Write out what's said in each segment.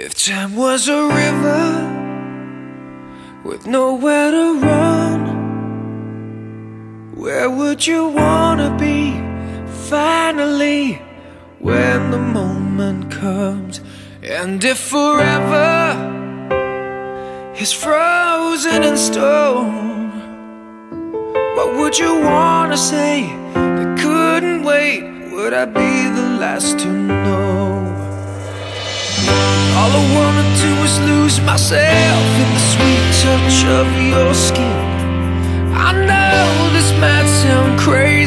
If time was a river with nowhere to run, where would you wanna be finally when the moment comes? And if forever is frozen in stone, what would you wanna say that couldn't wait? Would I be the last to know? All I wanna do is lose myself in the sweet touch of your skin. I know this might sound crazy.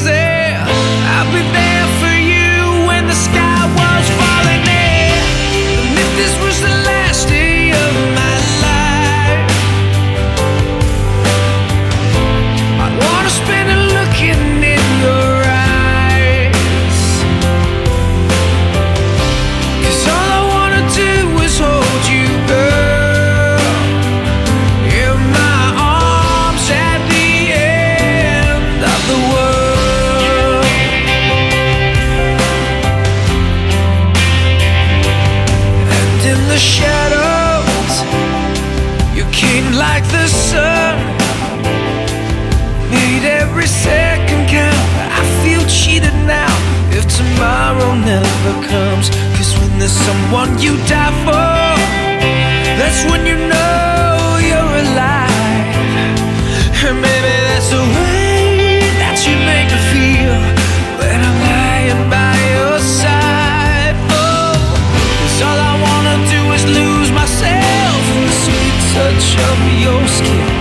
Like the sun, made every second count. I feel cheated now if tomorrow never comes. Cause when there's someone you die for, that's when you know skin.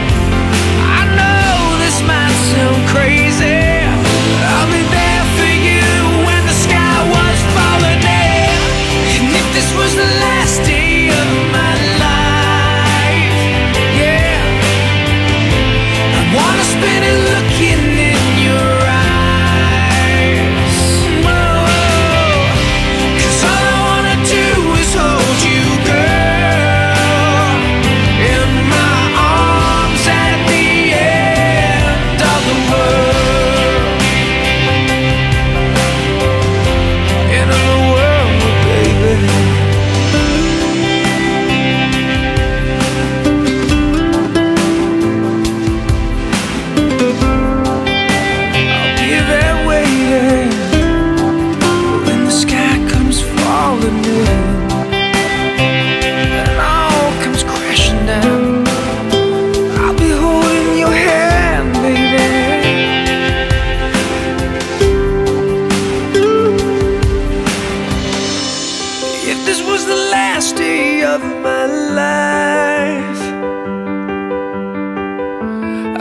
Was the last day of my life,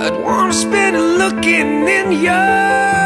I'd wanna spend it looking in your